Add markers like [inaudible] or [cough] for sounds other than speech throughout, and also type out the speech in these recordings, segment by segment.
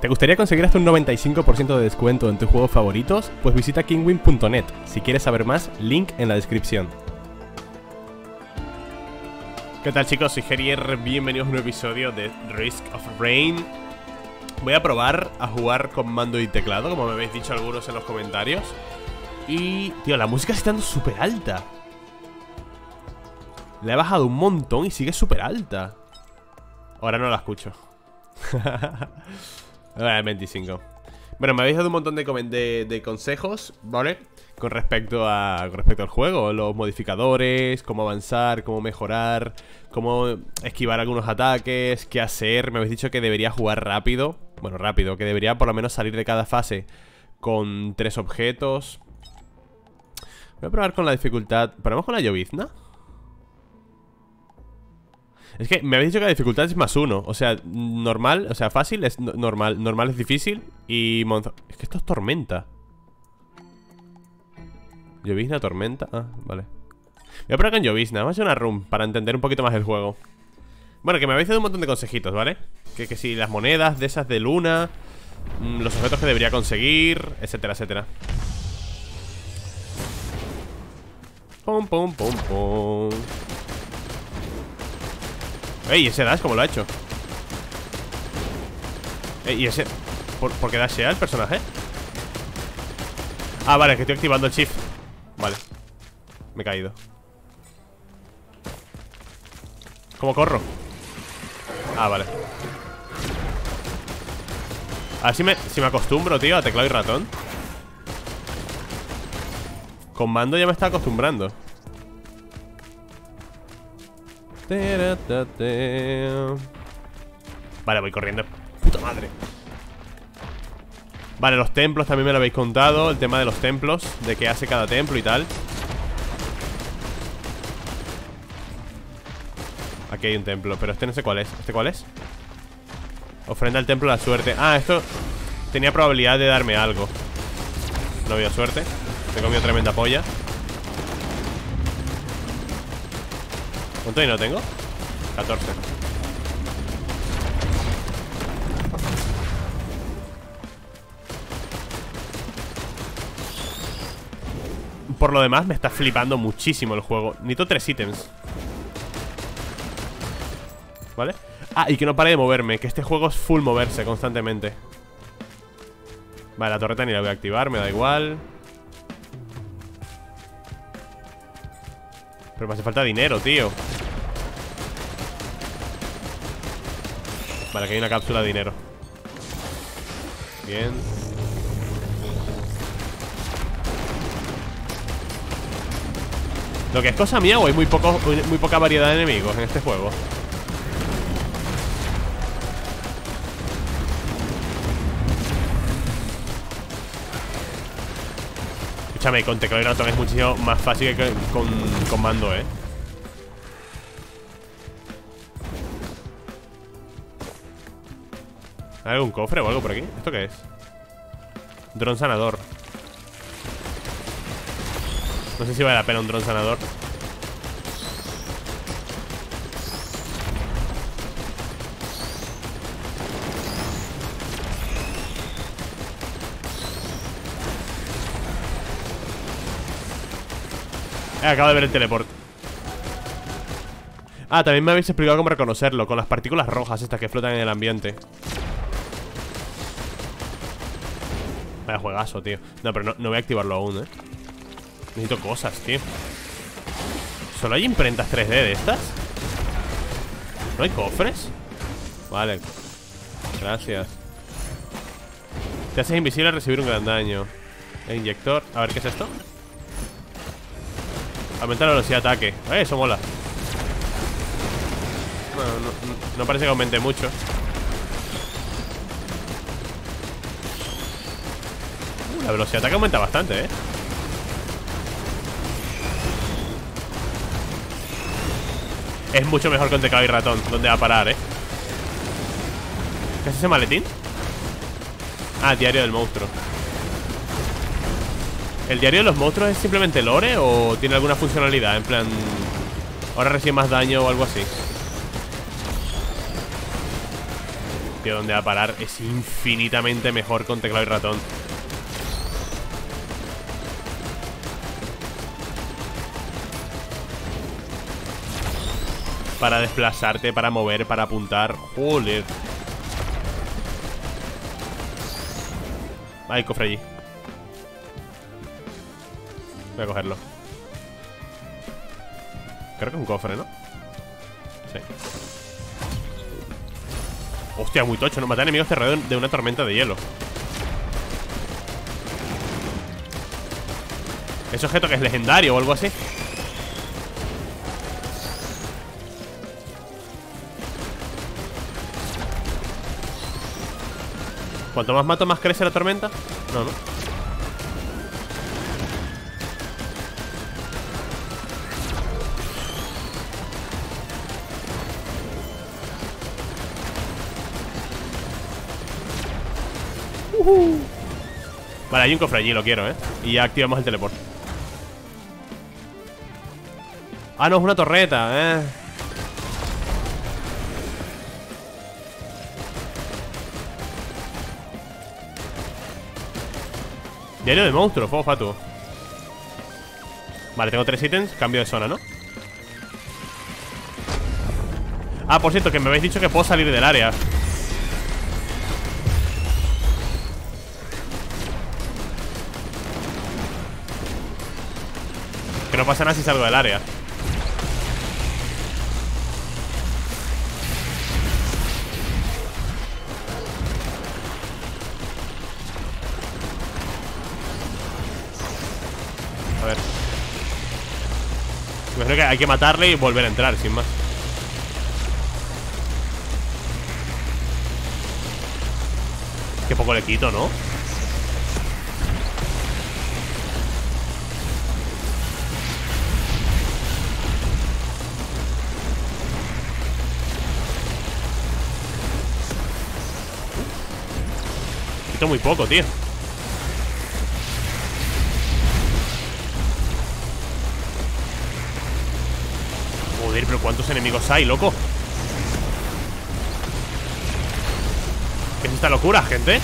¿Te gustaría conseguir hasta un 95% de descuento en tus juegos favoritos? Pues visita kingwin.net. Si quieres saber más, link en la descripción. ¿Qué tal chicos? Soy Gerier, bienvenidos a un nuevo episodio de Risk of Rain Voy a probar a jugar con mando y teclado, como me habéis dicho algunos en los comentarios Y, tío, la música está estando súper alta Le he bajado un montón y sigue súper alta Ahora no la escucho [laughs] 25 Bueno, me habéis dado un montón de, de, consejos, ¿vale? Con respecto, a, con respecto al juego Los modificadores, cómo avanzar, cómo mejorar Cómo esquivar algunos ataques Qué hacer, me habéis dicho que debería jugar rápido Bueno, rápido, que debería por lo menos salir de cada fase Con tres objetos Voy a probar con la dificultad ¿Ponemos con la llovizna? Es que me habéis dicho que la dificultad es más uno. O sea, normal, o sea, fácil es normal Normal es difícil y Es que esto es tormenta. Llovizna, tormenta Ah, vale. Voy a probar con llovizna Vamos a hacer una room para entender un poquito más el juego. Bueno, que me habéis dado un montón de consejitos, ¿vale? Que, que si las monedas de esas de luna mm, Los objetos que debería conseguir Etcétera, etcétera. Pum, pum, pum, pum Ey, ese dash, ¿cómo lo ha hecho? Ey, ¿y ese? ¿Por, ¿Por qué dashea el personaje? Ah, vale, que estoy activando el shift Vale Me he caído ¿Cómo corro? Ah, vale A ver si me, si me acostumbro, tío, a teclado y ratón Con mando ya me está acostumbrando Vale, voy corriendo. Puta madre. Vale, los templos también me lo habéis contado. El tema de los templos De qué hace cada templo y tal. Aquí hay un templo, pero este no sé cuál es. ¿Este cuál es? Ofrenda al templo la suerte. Ah, esto tenía probabilidad de darme algo. No había suerte. Me comido tremenda polla ¿Cuánto no tengo? 14 Por lo demás me está flipando muchísimo el juego. Necesito tres ítems. ¿Vale? Ah, y que no pare de moverme Que este juego es full moverse constantemente. Vale, la torreta ni la voy a activar Me da igual. Pero me hace falta dinero, tío Vale, que hay una cápsula de dinero. Bien. Lo que es cosa mía hay muy, muy poca variedad de enemigos en este juego. Escúchame, con teclado y ratón es muchísimo más fácil que con, con mando, ¿eh? ¿Hay algún cofre o algo por aquí? ¿Esto qué es? Dron sanador No sé si vale la pena un dron sanador Eh, acabo de ver el teleport Ah, también me habéis explicado cómo reconocerlo Con las partículas rojas estas que flotan en el ambiente Vaya juegazo, tío. No, pero no, voy a activarlo aún, eh. Necesito cosas, tío. ¿Solo hay imprentas 3D de estas? ¿No hay cofres? Vale. Gracias. Te haces invisible al recibir un gran daño. El inyector. A ver, ¿qué es esto? Aumenta la velocidad de ataque. Eh, Eso mola. Bueno, no, parece que aumente mucho La velocidad de ataque aumenta bastante, eh Es mucho mejor con teclado y ratón ¿Dónde va a parar, eh? ¿Qué es ese maletín? Ah, diario del monstruo ¿El diario de los monstruos es simplemente lore o tiene alguna funcionalidad? En plan, ahora recibe más daño o algo así Tío, ¿dónde va a parar? Es infinitamente mejor con teclado y ratón Para desplazarte, para mover, para apuntar. Joder. Hay cofre allí. Voy a cogerlo. Creo que es un cofre, ¿no? Sí. Hostia, muy tocho, no mata enemigos cerrados de una tormenta de hielo. ¿Ese objeto que es legendario o algo así? Cuanto más mato, más crece la tormenta No, no Vale, hay un cofre allí, lo quiero, ¿eh? Y ya activamos el teleport Ah, no, es una torreta, ¿eh? Diario de monstruo, fuego fatuo Vale, tengo tres ítems, cambio de zona, ¿no? Ah, por cierto, que me habéis dicho que puedo salir del área. Que no pasa nada si salgo del área hay que matarle y volver a entrar, sin más Qué poco le quito, ¿no? Quito muy poco, tío enemigos hay, loco? ¿Qué es esta locura, gente?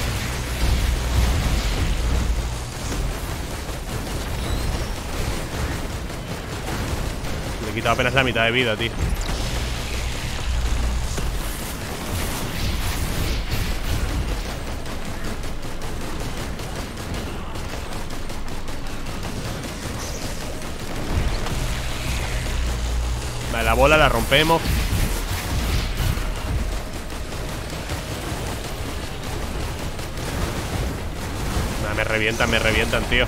Me he quitado apenas la mitad de vida, tío bola la rompemos. Nah, me revientan, me revientan, tío.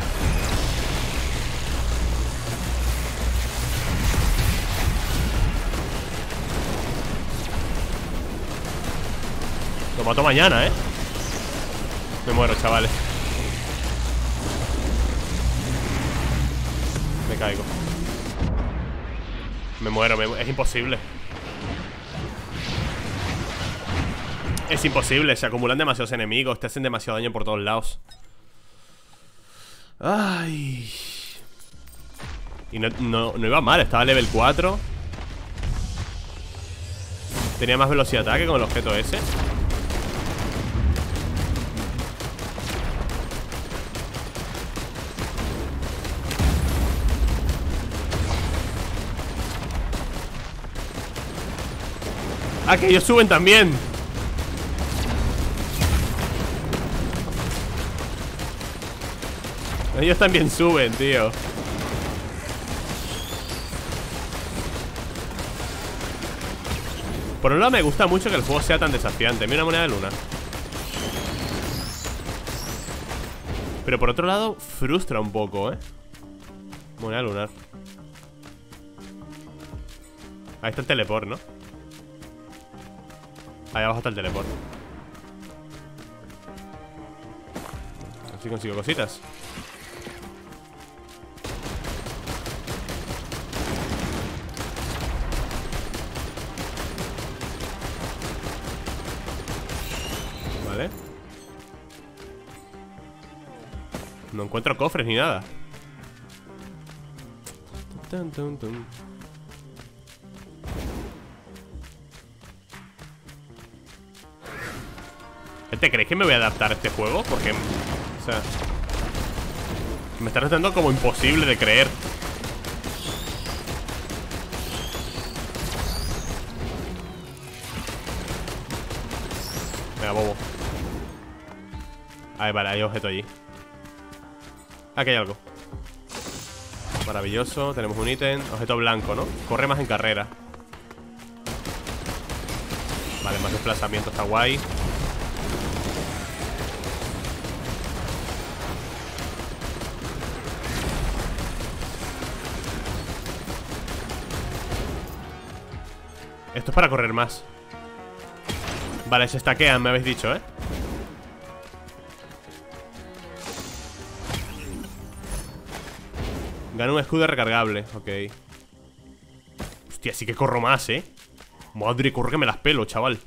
Lo mato mañana, ¿eh? Me muero, chavales. Me caigo Me muero, me es imposible. Es imposible, se acumulan demasiados enemigos Te hacen demasiado daño por todos lados. Ay. Y no, no, no iba mal, estaba level 4 Tenía más velocidad de ataque con el objeto ese Ah, que ellos suben también. Ellos también suben, tío. Por un lado me gusta mucho que el juego sea tan desafiante. Mira una moneda de luna. Pero por otro lado Frustra un poco, eh Moneda lunar. Ahí está el teleport, ¿no? Ahí abajo está el teleport. A ver si consigo cositas. Vale. No encuentro cofres ni nada. ¿Te crees que me voy a adaptar a este juego? Porque, o sea Me está resultando como imposible de creer. Venga, bobo. Ahí, vale, hay objeto allí. Aquí hay algo. Maravilloso, tenemos un ítem. Objeto blanco, ¿no? Corre más en carrera. Vale, más desplazamiento, está guay Esto es para correr más Vale, se estaquean, me habéis dicho, ¿eh? Gana un escudo recargable, ok Hostia, sí que corro más, ¿eh? Madre, corre que me las pelo, chaval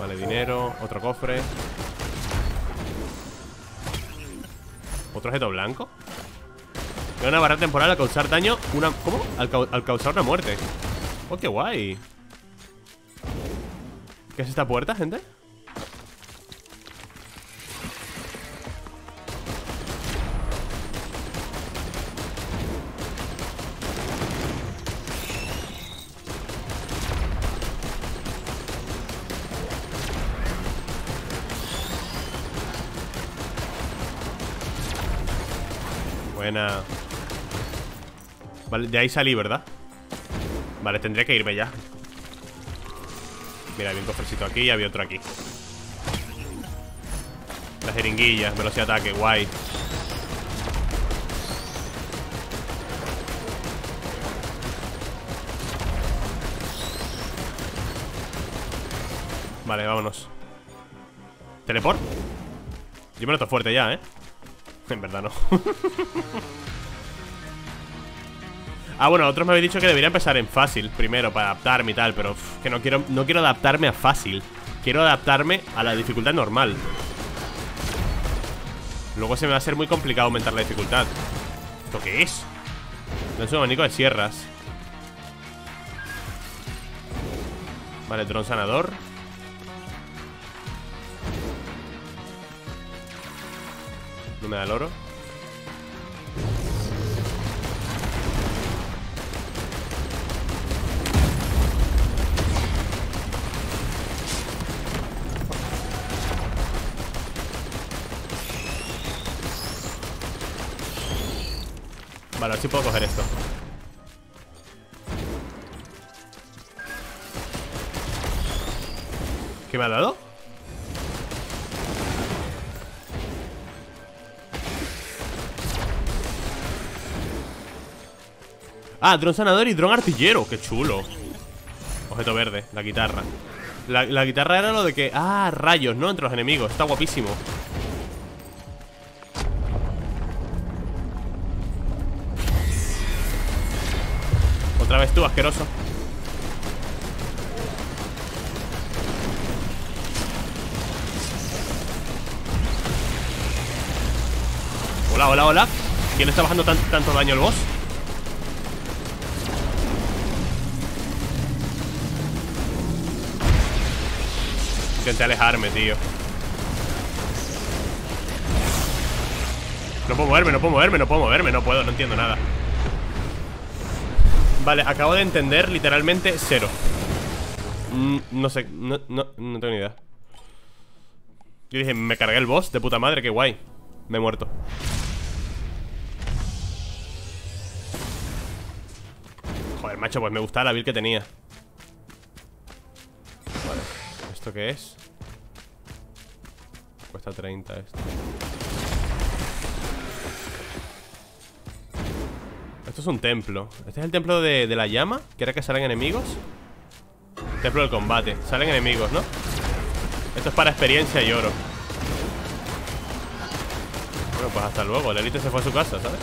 Vale, dinero, otro cofre ¿Otro objeto blanco? Gana una barra temporal al causar daño una... ¿Cómo? Al, causar una muerte Oh, qué guay ¿Qué es esta puerta, gente? Buena Vale, de ahí salí, ¿verdad? Vale, tendría que irme ya Mira, había un cofrecito aquí y había otro aquí Las jeringuillas, velocidad de ataque, guay Vale, vámonos ¿Teleport? Yo me noto fuerte ya, ¿eh? [laughs] En verdad no [laughs] Ah, bueno, otros me habéis dicho que debería empezar en fácil Primero, para adaptarme y tal Pero que no quiero, no quiero adaptarme a fácil. Quiero adaptarme a la dificultad normal. Luego se me va a ser muy complicado aumentar la dificultad. ¿Esto qué es? No es un abanico de sierras. Vale, dron sanador. No me da el oro Vale, a ver si puedo coger esto ¿Qué me ha dado? Ah, dron sanador y dron artillero Qué chulo Objeto verde, la guitarra la, la guitarra era lo de que... Ah, rayos, ¿no? Entre los enemigos Está guapísimo vez tú, asqueroso Hola, hola, hola. ¿Quién está bajando tanto daño al boss? Intenté alejarme, tío. No puedo moverme, no puedo moverme, no puedo moverme No puedo, no entiendo nada Vale, acabo de entender literalmente cero. Mm, No sé, no, no, no tengo ni idea. Yo dije, me cargué el boss de puta madre, qué guay. Me he muerto. Joder, macho, pues me gustaba la build que tenía. ¿Esto qué es? Cuesta 30 esto es un templo. Este es el templo de, la llama Que era que salen enemigos. Templo del combate. Salen enemigos, ¿no? Esto es para experiencia y oro. Bueno, pues hasta luego. La élite se fue a su casa, ¿sabes?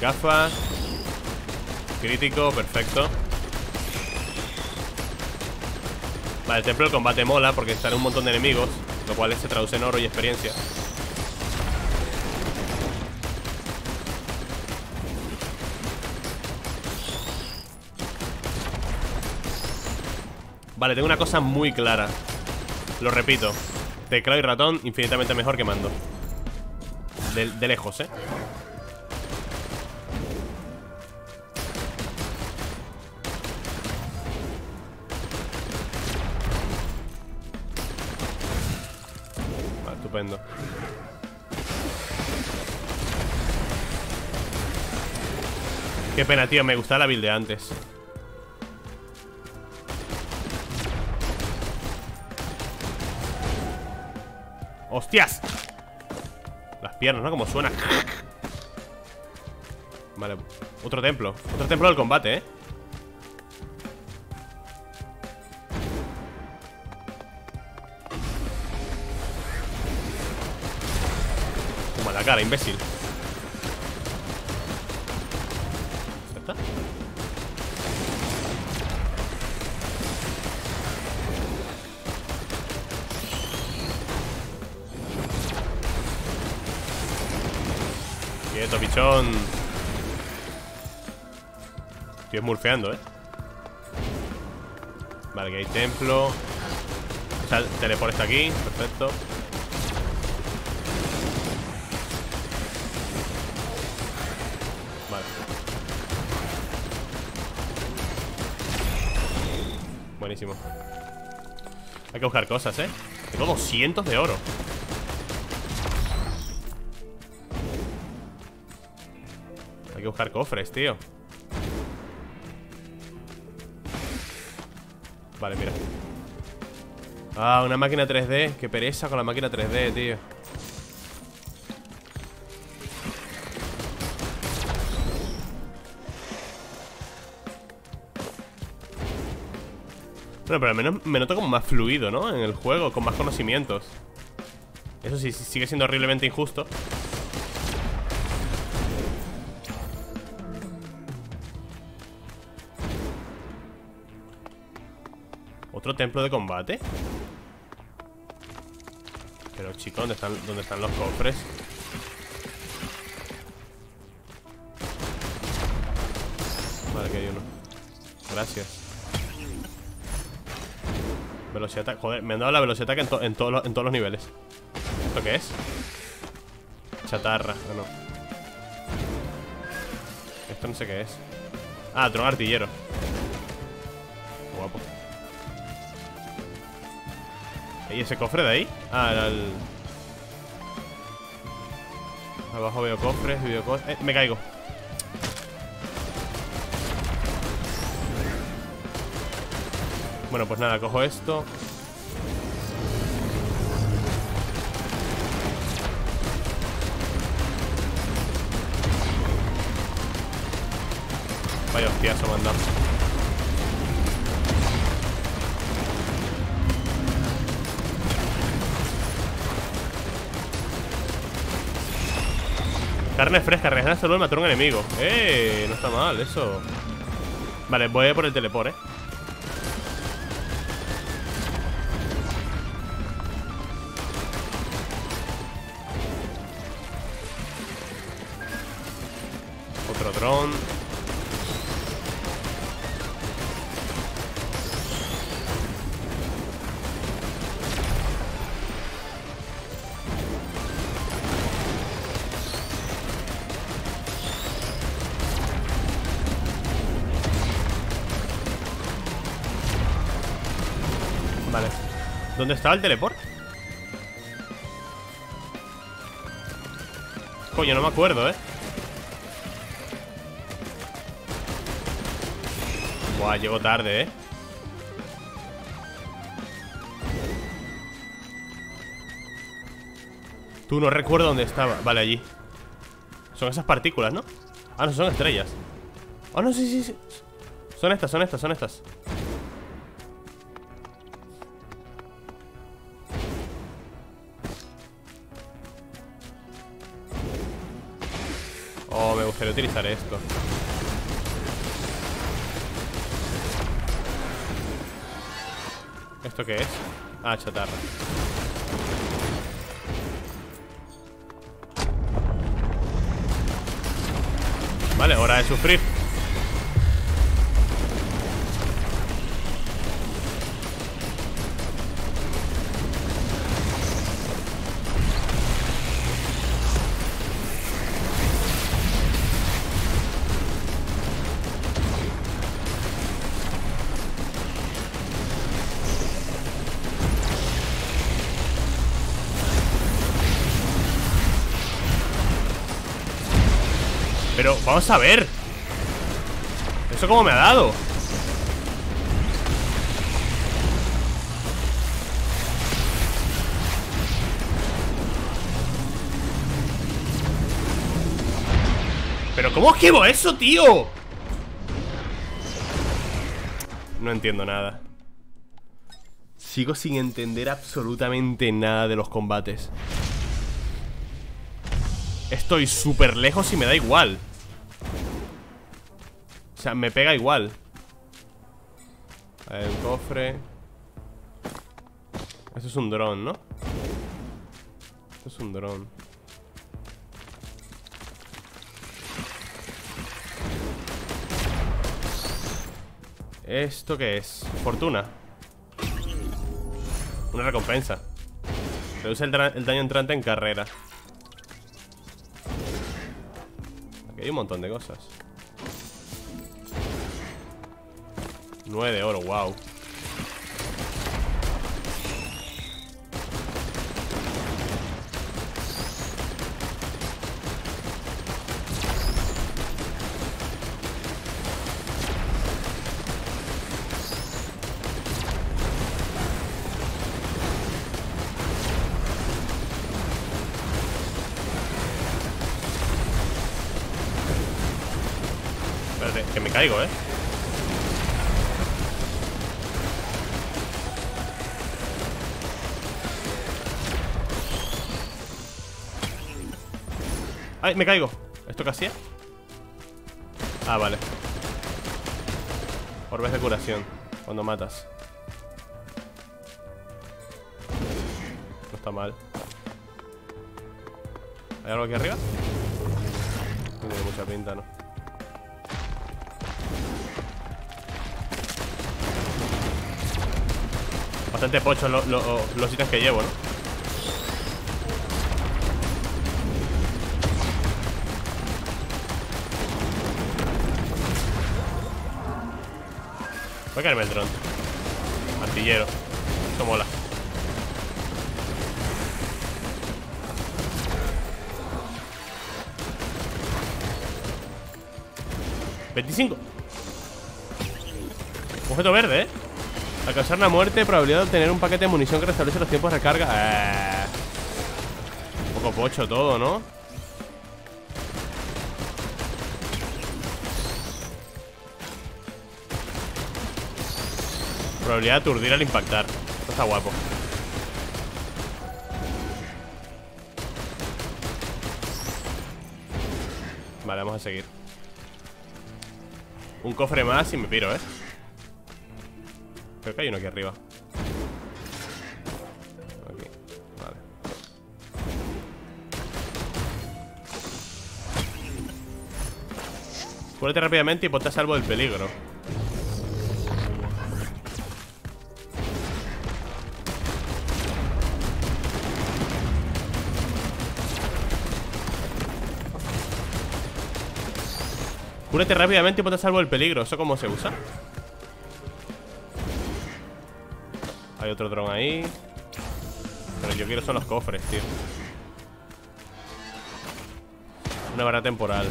Gafas. Crítico, perfecto Vale, el templo del combate mola porque están un montón de enemigos, lo cual se traduce en oro y experiencia. Vale, tengo una cosa muy clara. Lo repito. Teclado y ratón infinitamente mejor que mando. de lejos, ¿eh? Estupendo Qué pena, tío, me gustaba la build de antes ¡Hostias! Las piernas, ¿no? Como suena Vale, otro templo Otro templo del combate, ¿eh? Cara, imbécil ¿Ya está? Quieto, pichón Estoy smurfeando, ¿eh? Vale, que hay templo O sea, el teleport está aquí Perfecto Buenísimo. Hay que buscar cosas, ¿eh? Tengo 200 de oro. Hay que buscar cofres, tío. Vale, mira. Ah, una máquina 3D Qué pereza con la máquina 3D, tío Bueno, pero al menos me noto como más fluido, ¿no? En el juego, con más conocimientos Eso sí, sigue siendo horriblemente injusto ¿Otro templo de combate? Pero chicos, ¿dónde están, ¿dónde están los cofres? Vale, que hay uno Gracias Velocidad ataque Joder, me han dado la velocidad ataque en, todos los, en todos los niveles. ¿Esto qué es? Chatarra, ah, no. Esto no sé qué es. Ah, dron artillero. Guapo. ¿Y ese cofre de ahí? Ah, era el... Abajo veo cofres, veo cofres... Eh, me caigo Bueno, pues nada, cojo esto. Vaya hostiazo mandamos Carne fresca, regenerar salud matar a un enemigo. Eh, no está mal eso. Vale, voy a por el teleport, eh ¿Dónde estaba el teleport? Coño, no me acuerdo, ¿eh? Buah, llego tarde, ¿eh? Tú no recuerdo dónde estaba Vale, allí Son esas partículas, ¿no? Ah, no, son estrellas Ah, no, sí, sí, sí Son estas, son estas, son estas Me gustaría utilizar esto. ¿Esto qué es? Ah, chatarra. Vale, hora de sufrir vamos a ver ¿Eso cómo me ha dado? ¿Pero cómo esquivo eso, tío? No entiendo nada Sigo sin entender absolutamente nada de los combates Estoy súper lejos y me da igual O sea, me pega igual. A ver, un cofre. Eso es un dron, ¿no? Eso es un dron. ¿Esto qué es? Fortuna. Una recompensa. Reduce el, el daño entrante en carrera. Aquí hay un montón de cosas 9 de oro, wow Espérate, que me caigo, ¿eh? ¡Ay, me caigo! ¿Esto qué hacía? Ah, vale Orbes de curación Cuando matas No está mal ¿Hay algo aquí arriba? No tiene mucha pinta, ¿no? Bastante pocho lo, lo, los ítems que llevo, ¿no? Voy caerme el dron Artillero Esto mola ¡25! Objeto verde, ¿eh? Al causar una muerte, probabilidad de obtener un paquete de munición que restablece los tiempos de recarga. Eh, un poco pocho todo, ¿no? Probabilidad de aturdir al impactar. Esto está guapo. Vale, vamos a seguir. Un cofre más y me piro, ¿eh? Creo que hay uno aquí arriba Aquí, vale Cúrate rápidamente y ponte a salvo del peligro Cúrate rápidamente y ponte a salvo del peligro ¿Eso cómo se usa? Hay otro dron ahí Pero yo quiero son los cofres, tío Una barra temporal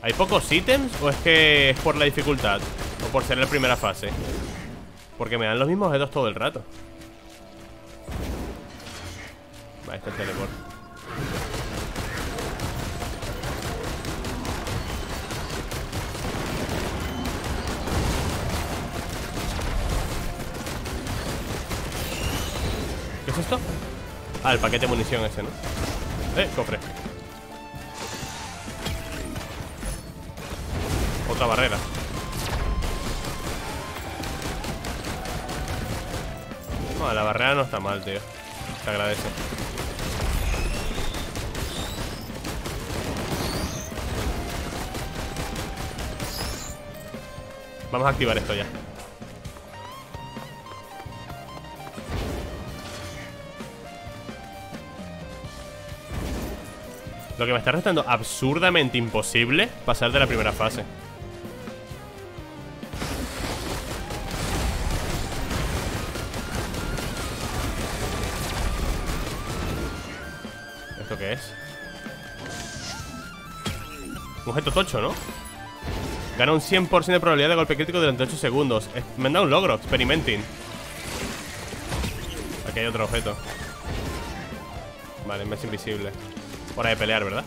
¿Hay pocos ítems? ¿O es que es por la dificultad? ¿O por ser la primera fase? Porque me dan los mismos objetos todo el rato Vale, este es el teleport esto? Ah, el paquete de munición ese, ¿no? Eh, cofre. Otra barrera. No, la barrera no está mal, tío. Se agradece. Vamos a activar esto ya Lo que me está restando absurdamente imposible Pasar de la primera fase. ¿Esto qué es? Un objeto tocho, ¿no? Gana un 100% de probabilidad de golpe crítico durante 8 segundos. Me han dado un logro, experimenting. Aquí hay otro objeto. Vale, me es invisible Hora de pelear, ¿verdad?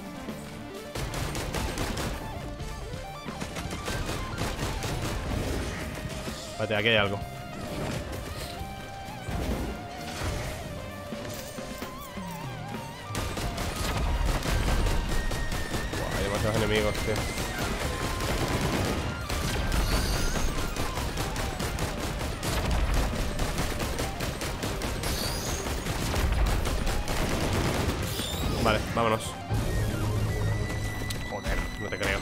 Espérate, aquí hay algo hay demasiados enemigos, tío Vale, vámonos. Joder, no te creo.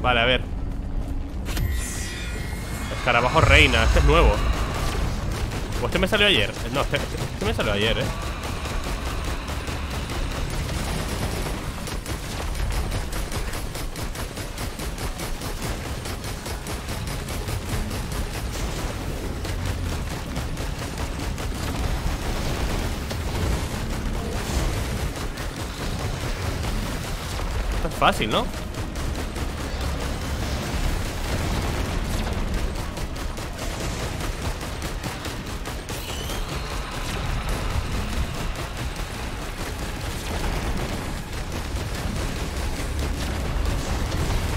Vale, a ver. Escarabajo reina, este es nuevo. ¿O este me salió ayer? No, este, este me salió ayer, eh fácil, ¿no?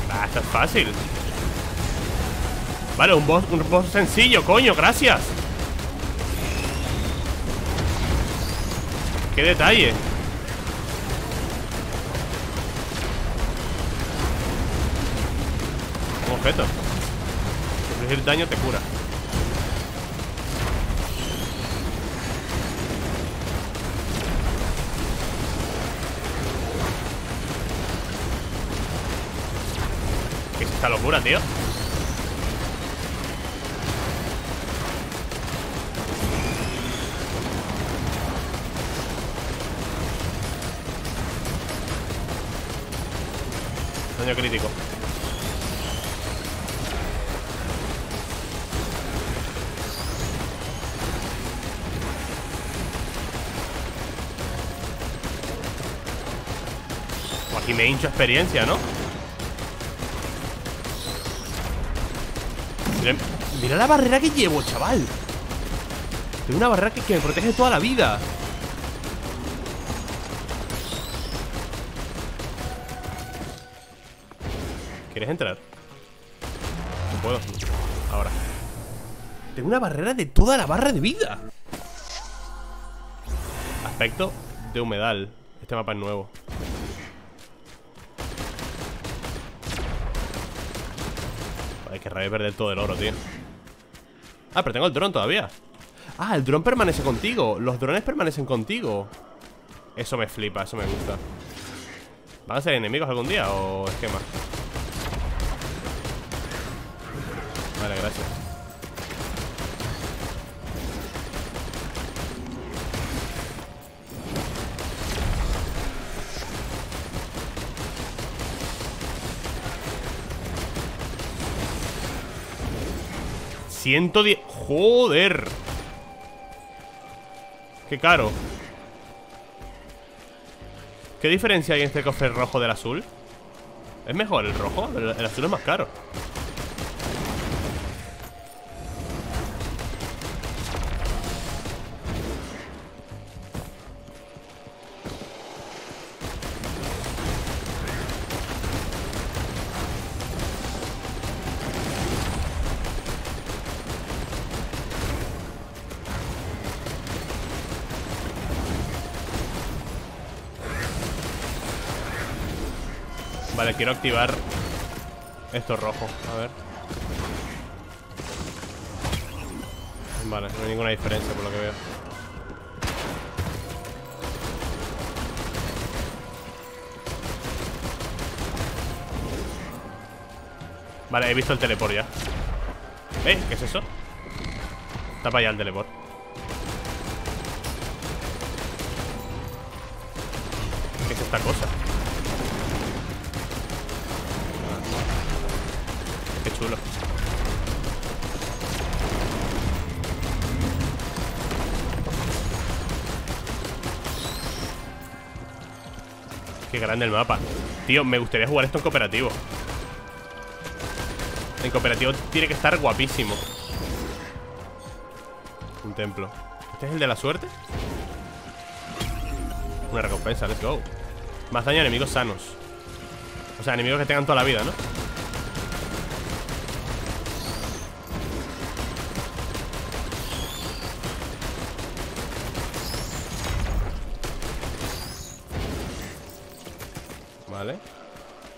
Ah, fácil. Vale, un boss, un boss sencillo, coño, gracias. Qué detalle objeto Sufrir daño te cura. ¿Qué es esta locura, tío? Daño crítico me hincho experiencia, ¿no? Mira, la barrera que llevo, chaval. Tengo una barrera que, me protege toda la vida. ¿Quieres entrar? No puedo. Ahora. Tengo una barrera de toda la barra de vida. Aspecto de humedal. Este mapa es nuevo que rabia perder todo el oro, tío. Ah, pero tengo el dron todavía. Ah, el dron permanece contigo. Los drones permanecen contigo. Eso me flipa, eso me gusta. ¿Van a ser enemigos algún día o esquema? 110... ¡Joder! ¡Qué caro! ¿Qué diferencia hay en este cofre rojo del azul? ¿Es mejor el rojo? el azul es más caro Vale, quiero activar esto rojo, a ver Vale, no hay ninguna diferencia por lo que veo Vale, he visto el teleport ya ¿Eh? ¿Qué es eso? Para allá el teleport grande el mapa. Tío, me gustaría jugar esto en cooperativo. En cooperativo tiene que estar guapísimo. Un templo. ¿Este es el de la suerte? Una recompensa, let's go. Más daño a enemigos sanos. O sea, enemigos que tengan toda la vida, ¿no? Vale.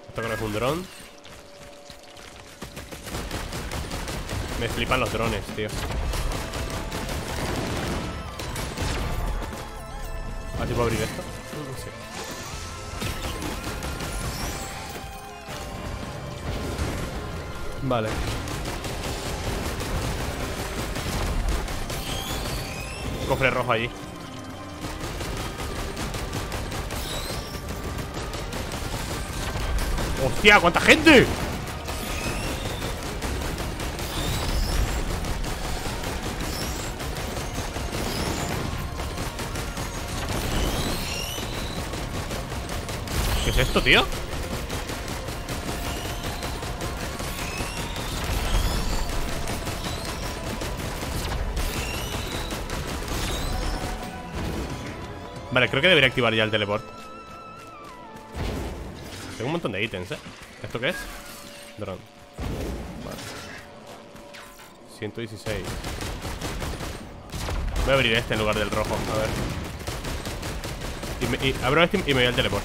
Esto que es un dron. Me flipan los drones, tío. A ver si puedo abrir esto Sí. Vale. Cofre rojo allí ¡Hostia! ¡Cuánta gente! ¿Qué es esto, tío? Vale, creo que debería activar ya el teleport Tengo un montón de ítems, ¿eh? ¿Esto qué es? Drone. Vale. 116 Voy a abrir este en lugar del rojo, a ver. Y, me, abro este y me voy al teleport.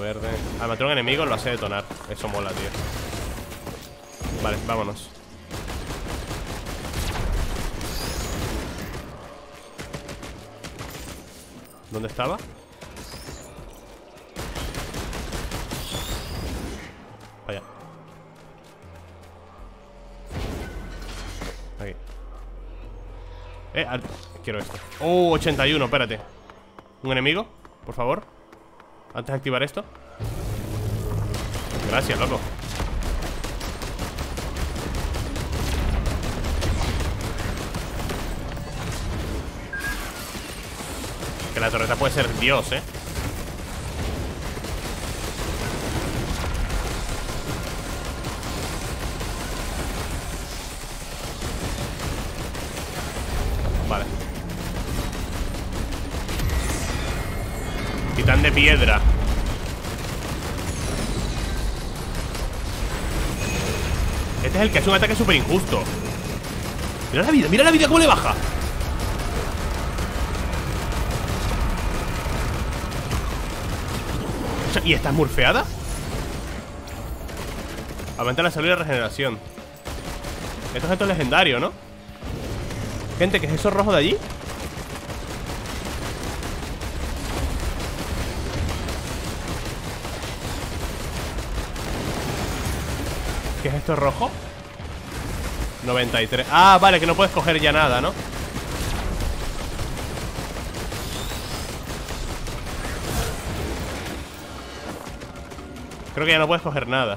Verde. Al matar un enemigo lo hace detonar. Eso mola, tío. Vale, vámonos ¿Dónde estaba? Allá Aquí. Eh, quiero esto. Oh, 81, espérate. ¿Un enemigo? Por favor. Antes de activar esto. Gracias, loco Que la torreta puede ser Dios, ¿eh? Vale. Titán de piedra. Este es el que hace un ataque súper injusto Mira la vida, mira la vida cómo le baja [laughs] ¿Y esta es murfeada? Aumenta la salud y la regeneración Esto es legendario, ¿no? Gente, ¿qué es eso rojo de allí? ¿Qué es esto rojo? 93 Ah, vale, que no puedes coger ya nada, ¿no? Creo que ya no puedes coger nada.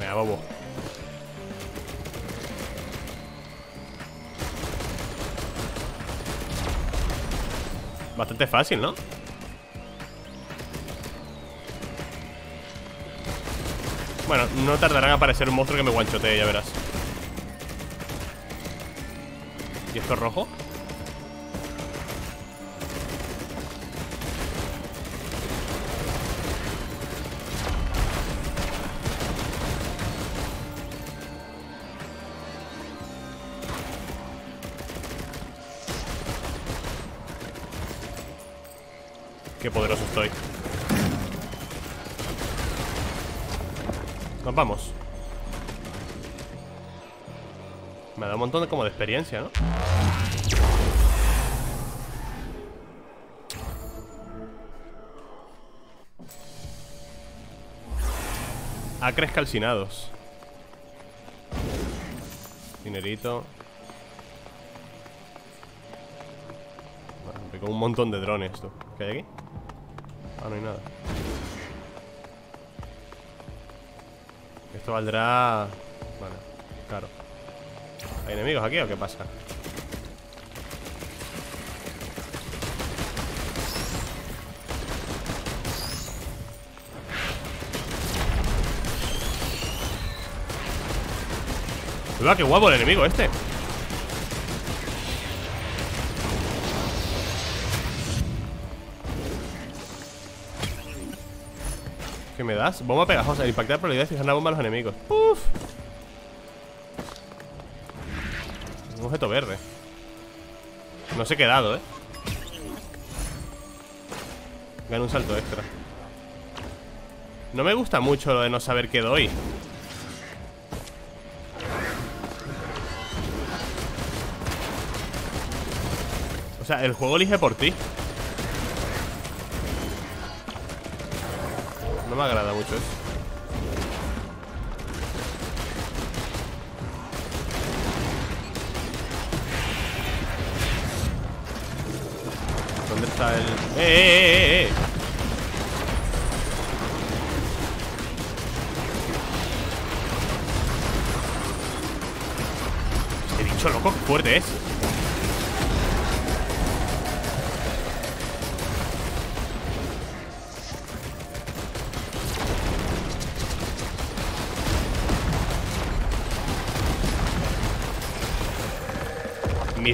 Venga, bobo. Bastante fácil, ¿no? Bueno, no tardarán en aparecer un monstruo que me guanchotee, ya verás ¿Y esto es rojo? Qué poderoso estoy Nos vamos. Me da un montón de, como de experiencia, ¿no? Acres calcinados. Dinerito. Bueno, Con un montón de drones esto ¿Qué hay aquí? Ah, no hay nada. Valdrá... Vale, claro. ¿Hay enemigos aquí o qué pasa? Qué guapo el enemigo este ¿Qué me das? Bomba pegajosa, impactar probabilidad de fijar una bomba a los enemigos. Uf. Un objeto verde. No sé qué dado, eh Gana un salto extra. No me gusta mucho lo de no saber qué doy. O sea, el juego elige por ti me agrada mucho eso ¿Dónde está el...? ¡Eh, eh, eh, eh! Este bicho loco, fuerte es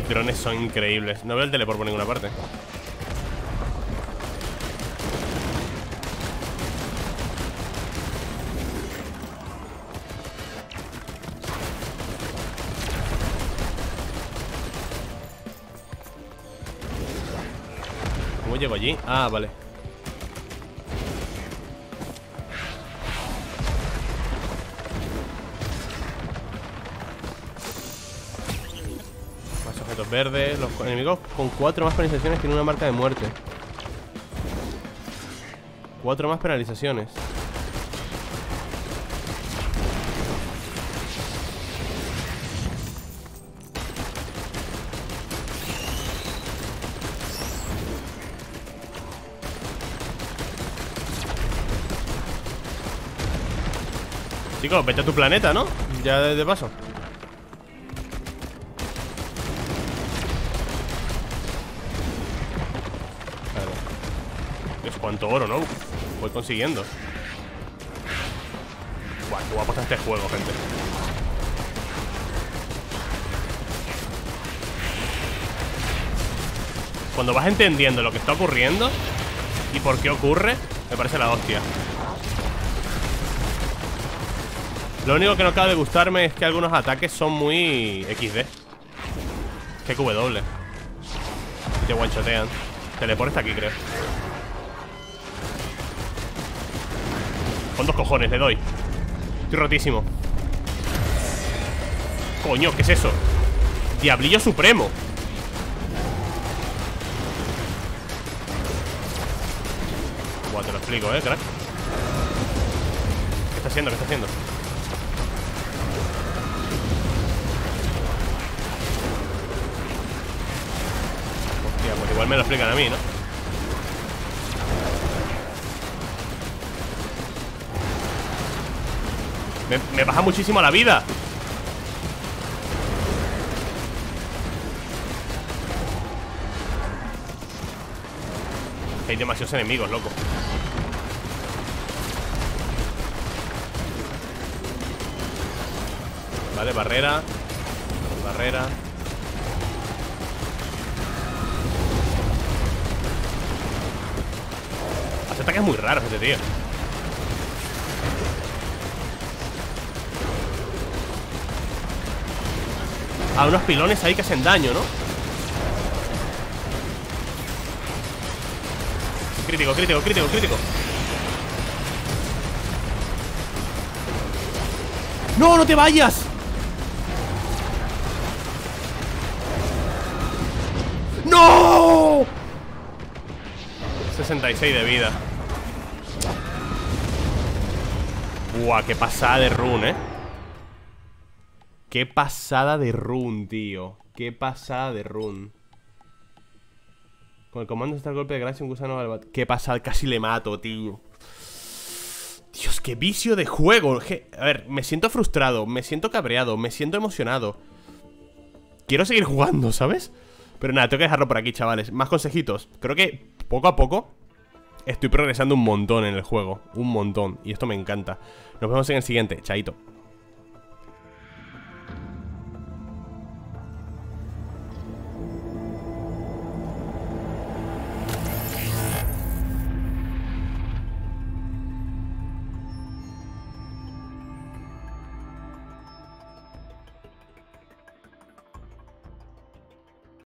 Drones son increíbles. No veo el teleport por ninguna parte. ¿Cómo llego allí? Ah, vale verdes Los enemigos con cuatro más penalizaciones tienen una marca de muerte. Cuatro más penalizaciones. Chicos, vete a tu planeta, ¿no? Ya de, paso cuánto oro, ¿no? Voy consiguiendo Buah, qué guapo está este juego, gente Cuando vas entendiendo lo que está ocurriendo Y por qué ocurre Me parece la hostia Lo único que no acaba de gustarme es que algunos ataques son muy XD. Que QW. Te guanchotean. Teleport está aquí, creo. Con dos cojones, le doy. Estoy rotísimo. Coño, ¿qué es eso? Diablillo supremo. Buah, te lo explico, eh, crack. ¿Qué está haciendo? ¿Qué está haciendo? Hostia, pues igual me lo explican a mí, ¿no? Me, me baja muchísimo la vida. Hay demasiados enemigos, loco. Vale, barrera. Barrera. Hace ataques muy raros este tío Ah, unos pilones ahí que hacen daño, ¿no? Crítico, crítico, crítico, crítico ¡No, no te vayas! ¡No! 66 de vida Buah, qué pasada de run, eh Qué pasada de run, tío Qué pasada de run Con el comando está el golpe de gracia un gusano al ¿Qué pasa? Casi le mato, tío. Dios, qué vicio de juego. A ver, me siento frustrado, me siento cabreado, me siento emocionado. Quiero seguir jugando, ¿sabes? Pero nada, tengo que dejarlo por aquí, chavales. Más consejitos. Creo que poco a poco estoy progresando un montón en el juego. Un montón. Y esto me encanta. Nos vemos en el siguiente. Chaito.